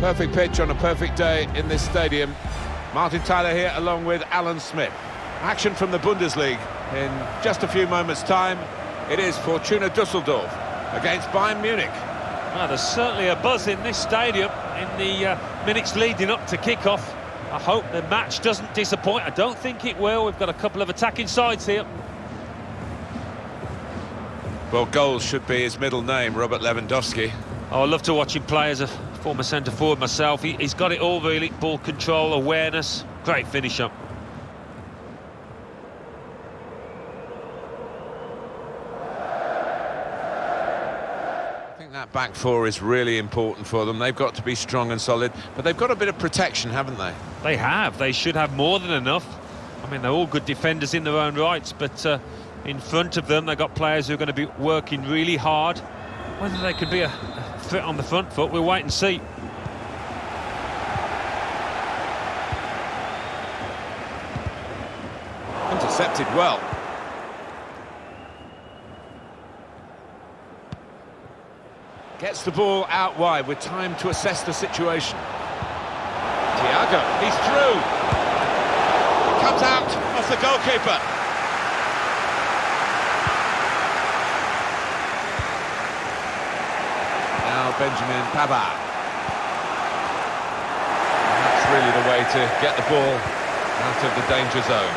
Perfect pitch on a perfect day in this stadium. Martin Tyler here along with Alan Smith. Action from the Bundesliga in just a few moments' time. It is Fortuna Dusseldorf against Bayern Munich. Well, there's certainly a buzz in this stadium in the uh, minutes leading up to kick-off. I hope the match doesn't disappoint. I don't think it will. We've got a couple of attacking sides here. Well, goals should be his middle name, Robert Lewandowski. Oh, I love to watch him play as a former centre forward myself. He, has got it all really, ball control, awareness, great finisher. I think that back four is really important for them. They've got to be strong and solid, but they've got a bit of protection, haven't they? They have. They should have more than enough. I mean, they're all good defenders in their own rights, but uh, in front of them, they've got players who are going to be working really hard. Whether they could be a, a threat on the front foot, we'll wait and see. Intercepted well. Gets the ball out wide with time to assess the situation. Thiago, he's through. Comes out of the goalkeeper. Now Benjamin Pavard. That's really the way to get the ball out of the danger zone.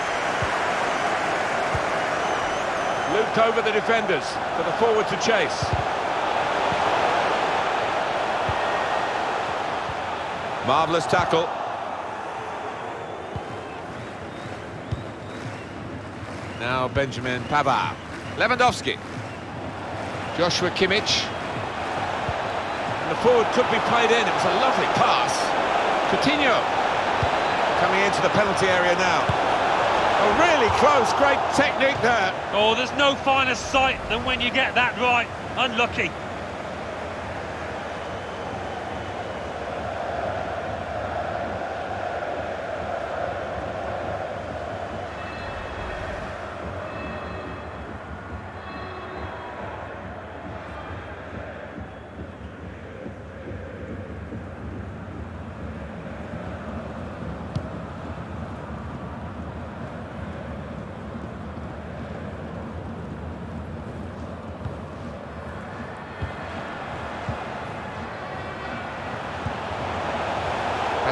Looped over the defenders for the forward to chase. Marvellous tackle. Now Benjamin Pavard. Lewandowski. Joshua Kimmich. The forward could be played in. It was a lovely pass. Coutinho. Coming into the penalty area now. A really close. Great technique there. Oh, there's no finer sight than when you get that right. Unlucky.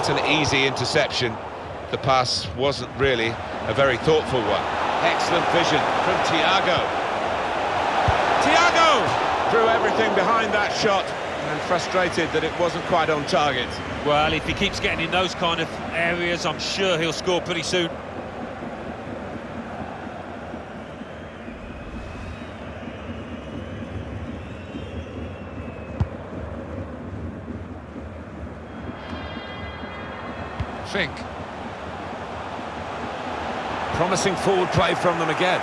An easy interception. The pass wasn't really a very thoughtful one. Excellent vision from Thiago. Thiago! Threw everything behind that shot and frustrated that it wasn't quite on target. Well, if he keeps getting in those kind of areas, I'm sure he'll score pretty soon. Fink. Promising forward play from them again.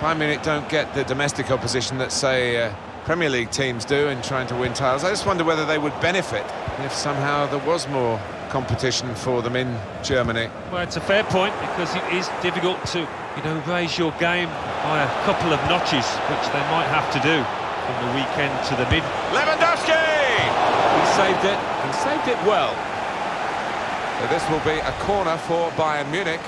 Bayern Munich don't get the domestic opposition that, say, uh, Premier League teams do in trying to win titles. I just wonder whether they would benefit if somehow there was more competition for them in Germany. Well, it's a fair point because it is difficult to, you know, raise your game by a couple of notches, which they might have to do from the weekend to the mid. Lewandowski! He saved it, and saved it well. So this will be a corner for Bayern Munich.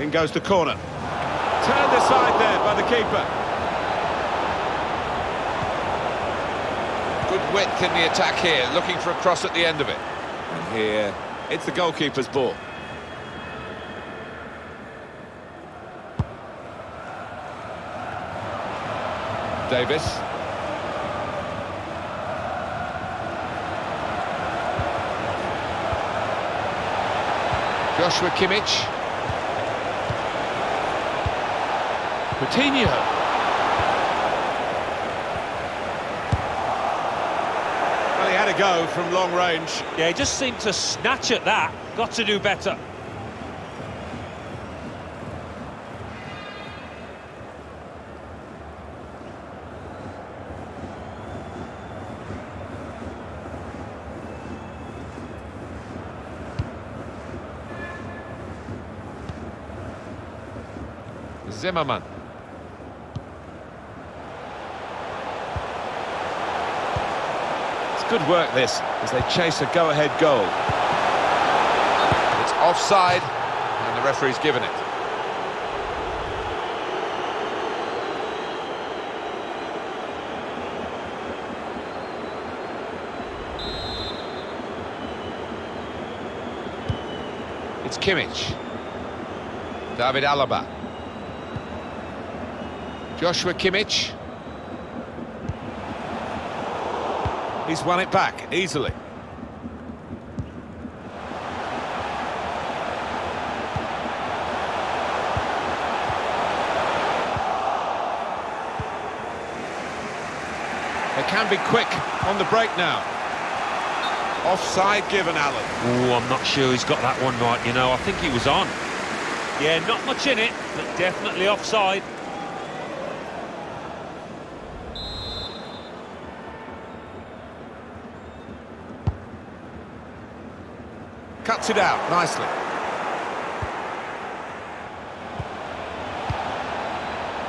In goes the corner. Turned aside there by the keeper. Good width in the attack here, looking for a cross at the end of it. And here, it's the goalkeeper's ball. Davies. Joshua Kimmich. Coutinho. go from long range. Yeah, he just seemed to snatch at that. Got to do better. Zimmermann. Good work, this, as they chase a go-ahead goal. It's offside, and the referee's given it. It's Kimmich. David Alaba. Joshua Kimmich. He's won it back easily. They can be quick on the break now. Offside given, Alan. Oh, I'm not sure he's got that one right, you know. I think he was on. Yeah, not much in it, but definitely offside. It out nicely.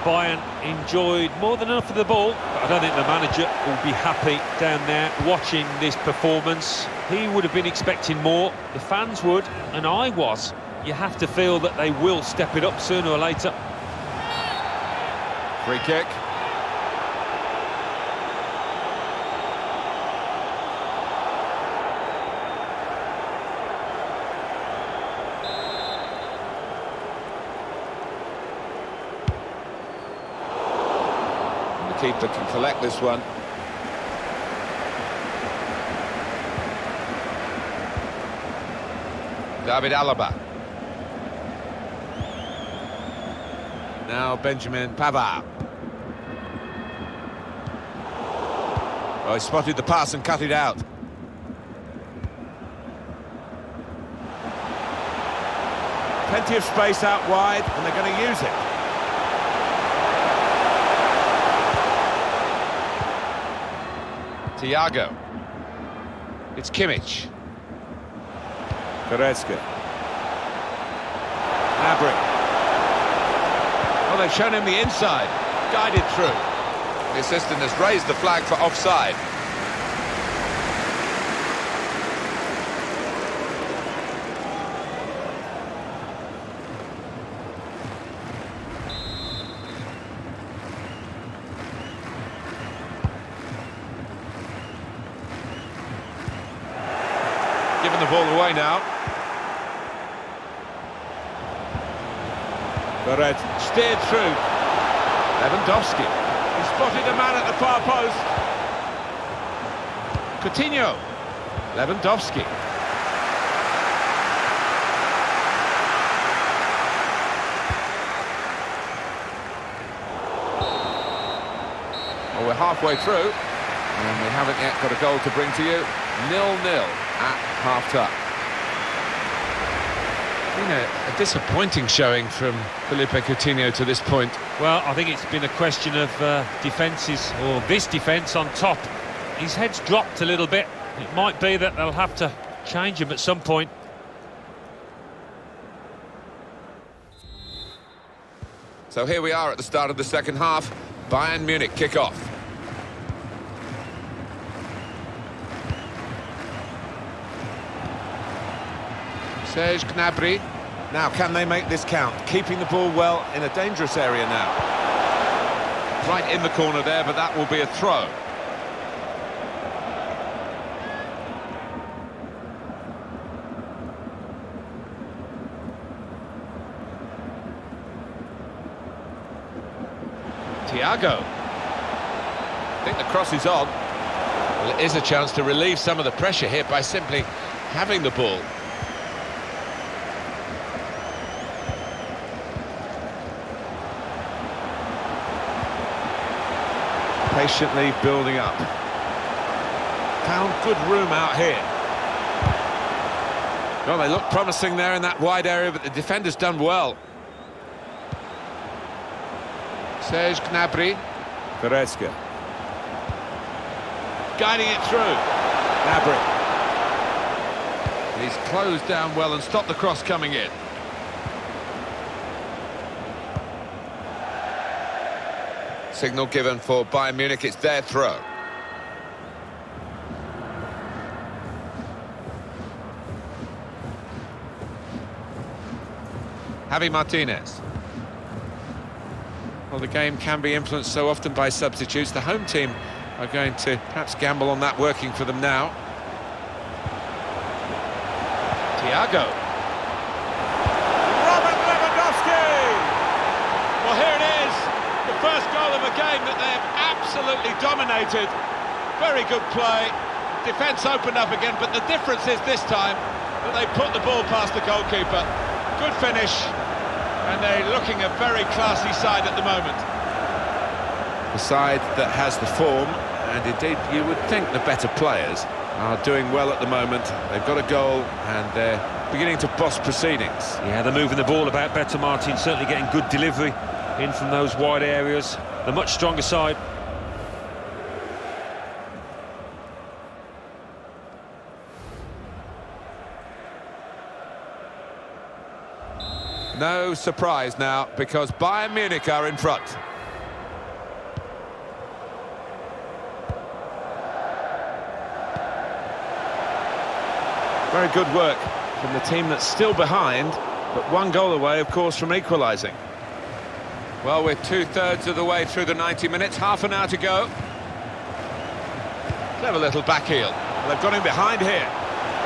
Bayern enjoyed more than enough of the ball, but I don't think the manager will be happy down there watching this performance. He would have been expecting more, the fans would, and I was. You have to feel that they will step it up sooner or later. Free kick. The keeper can collect this one. David Alaba. Now Benjamin Pavard. Oh, he spotted the pass and cut it out. Plenty of space out wide, and they're going to use it. Thiago. It's Kimmich. Goretzka. Gnabry. Well, they've shown him the inside. Guided through. The assistant has raised the flag for offside. Giving the ball away now. Goretz steered through. Lewandowski. He spotted a man at the far post. Coutinho. Lewandowski. Well, we're halfway through, and we haven't yet got a goal to bring to you. Nil-nil at half-time. Been a, a disappointing showing from Felipe Coutinho to this point. Well, I think it's been a question of uh, defences, or this defence on top. His head's dropped a little bit. It might be that they'll have to change him at some point. So here we are at the start of the second half. Bayern Munich kick off. Serge Gnabry. Now, can they make this count? Keeping the ball well in a dangerous area now. Right in the corner there, but that will be a throw. Thiago. I think the cross is on. Well, it is a chance to relieve some of the pressure here by simply having the ball. Patiently building up. Found good room out here. Well, they look promising there in that wide area, but the defender's done well. Serge Gnabry. Goretzka. Guiding it through. Gnabry. He's closed down well and stopped the cross coming in. Signal given for Bayern Munich, it's their throw. Javi Martinez. Well, the game can be influenced so often by substitutes. The home team are going to perhaps gamble on that working for them now. Thiago. Robert Lewandowski! Well, here it is. The of a game that they have absolutely dominated. Very good play. Defence opened up again, but the difference is this time that they put the ball past the goalkeeper. Good finish, and they're looking a very classy side at the moment. The side that has the form, and indeed you would think the better players, are doing well at the moment. They've got a goal, and they're beginning to boss proceedings. Yeah, they're moving the ball about better, Martin, certainly getting good delivery in from those wide areas. The much stronger side. No surprise now, because Bayern Munich are in front. Very good work from the team that's still behind, but one goal away, of course, from equalising. Well, we're two-thirds of the way through the 90 minutes, half an hour to go. Clever little back heel. Well, they've got him behind here.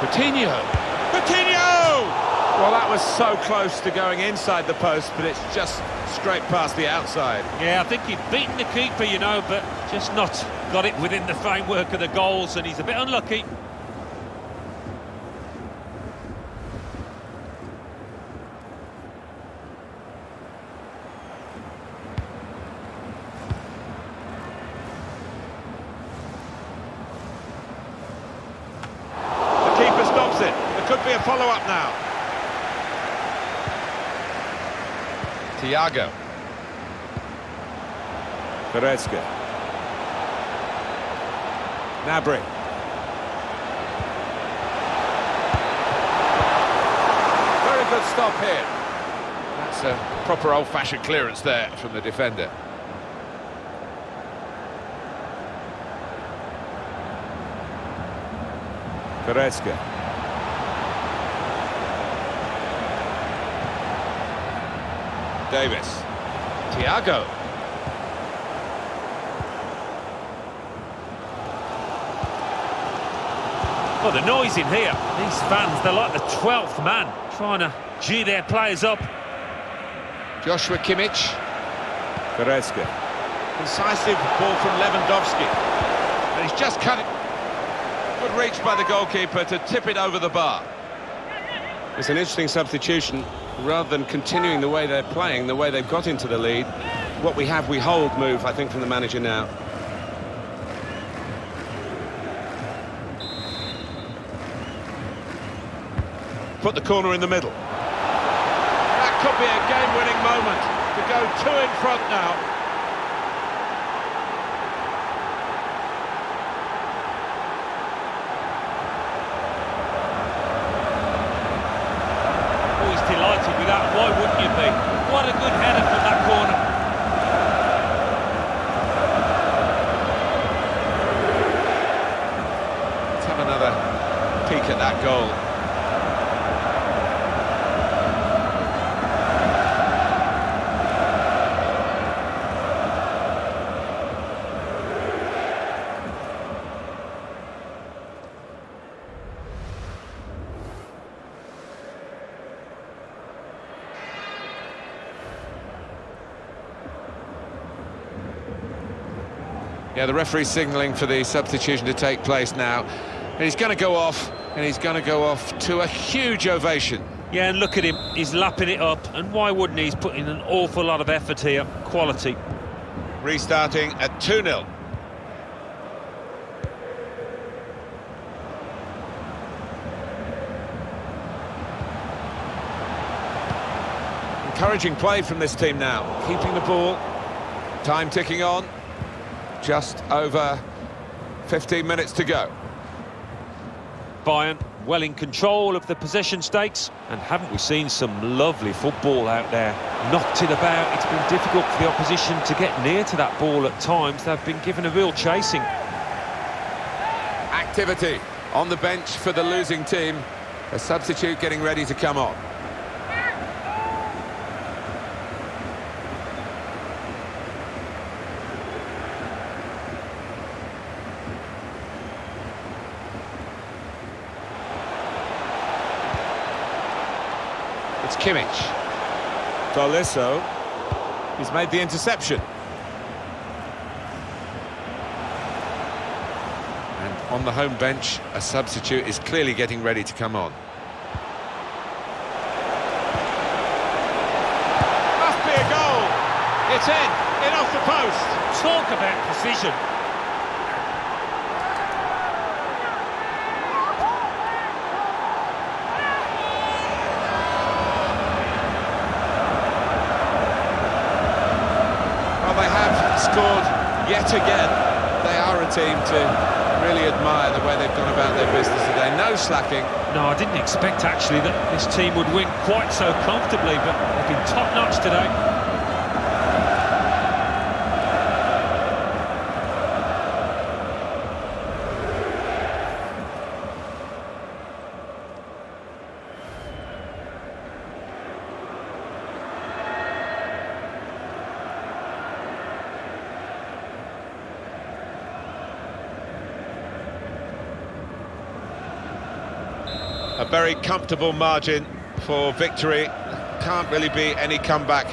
Coutinho. Coutinho! Well, that was so close to going inside the post, but it's just straight past the outside. Yeah, I think he'd beaten the keeper, you know, but just not got it within the framework of the goals, and he's a bit unlucky. The keeper stops it. There could be a follow-up now. Thiago. Goretzka. Gnabry. Very good stop here. That's a proper old-fashioned clearance there from the defender. Goretzka. Davies. Thiago. Well, the noise in here. These fans, they're like the 12th man, trying to gee their players up. Joshua Kimmich. Goretzka. Incisive ball from Lewandowski. And he's just cut it. Good reach by the goalkeeper to tip it over the bar. It's an interesting substitution. Rather than continuing the way they're playing, the way they've got into the lead, what we have, we hold move, I think, from the manager now. Put the corner in the middle. That could be a game-winning moment to go two in front now. Oh, he's delighted with that. Why wouldn't What a good header from that corner. Let's have another peek at that goal. Yeah, the referee's signalling for the substitution to take place now. And he's going to go off, and he's going to go off to a huge ovation. Yeah, and look at him. He's lapping it up. And why wouldn't he? He's putting an awful lot of effort here. Quality. Restarting at 2-0. Encouraging play from this team now. Keeping the ball. Time ticking on. Just over 15 minutes to go. Bayern well in control of the possession stakes. And haven't we seen some lovely football out there? Knocked it about, it's been difficult for the opposition to get near to that ball at times. They've been given a real chasing. Activity on the bench for the losing team. A substitute getting ready to come on. It's Kimmich. Tolisso. He's made the interception. And on the home bench, a substitute is clearly getting ready to come on. Must be a goal. It's in, in off the post. Talk about precision. Well, they have scored yet again. They are a team to really admire the way they've gone about their business today. No slacking. No, I didn't expect actually that this team would win quite so comfortably, but they've been top-notch today. A very comfortable margin for victory. Can't really be any comeback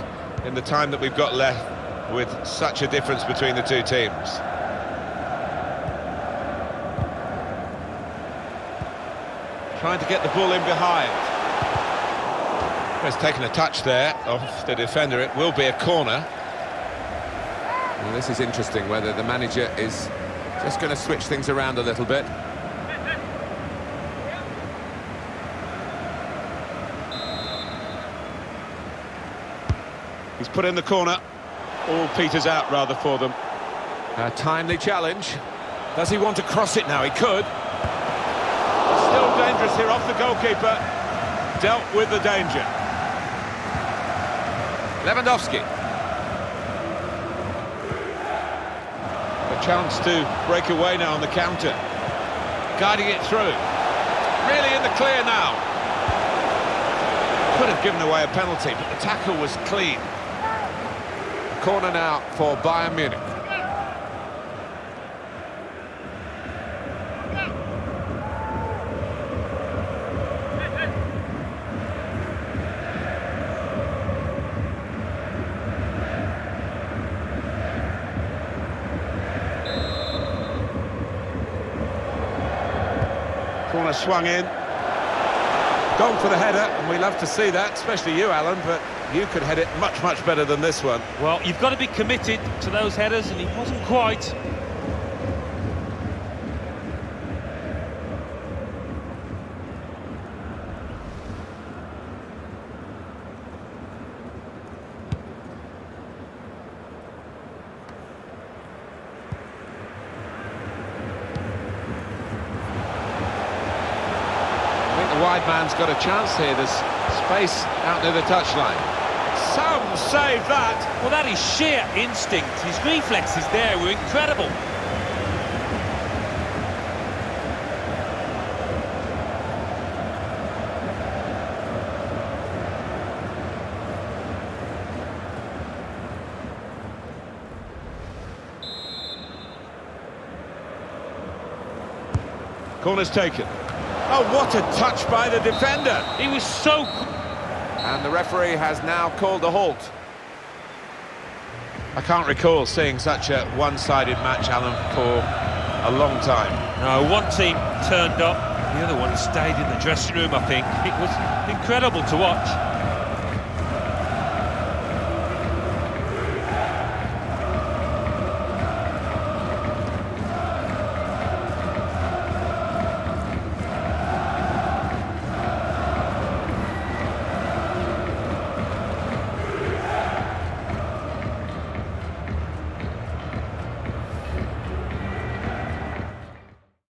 in the time that we've got left with such a difference between the two teams. Trying to get the ball in behind. Has taken a touch there off the defender. It will be a corner. Well, this is interesting, whether the manager is just going to switch things around a little bit. He's put in the corner. All peters out, rather, for them. A timely challenge. Does he want to cross it now? He could. Still dangerous here off the goalkeeper. Dealt with the danger. Lewandowski. A chance to break away now on the counter. Guiding it through. Really in the clear now. Could have given away a penalty, but the tackle was clean. Corner now for Bayern Munich. Corner swung in. Gone for the header, and we love to see that, especially you, Alan, but you could head it much, much better than this one. Well, you've got to be committed to those headers, and he wasn't quite. I think the wide man's got a chance here. There's space out near the touchline. Some save that. Well, that is sheer instinct. His reflexes there were incredible. Corner's taken. Oh, what a touch by the defender. He was so... And the referee has now called a halt. I can't recall seeing such a one-sided match, Alan, for a long time. No, one team turned up, the other one stayed in the dressing room, I think. It was incredible to watch.